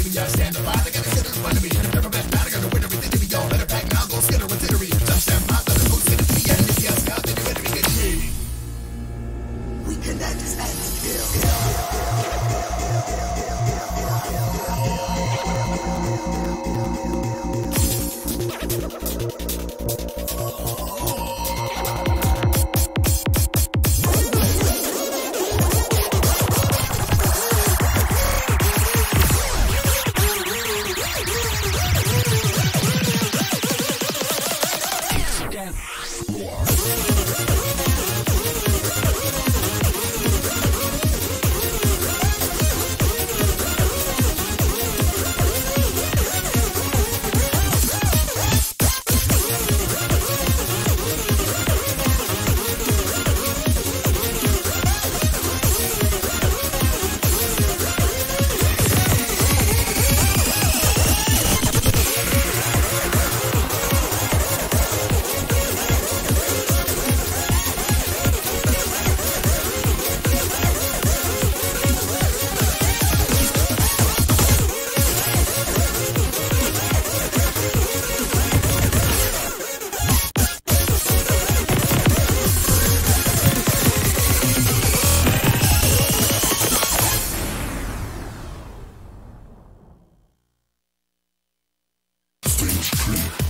enemy. Stand the fire, they gotta sit. Never been I got no winner, we think we all better pack now, go skitter with tittery. Touch that mouth, let them go sit. If you ask then you better be getting. We connect as and Explore. stage clear.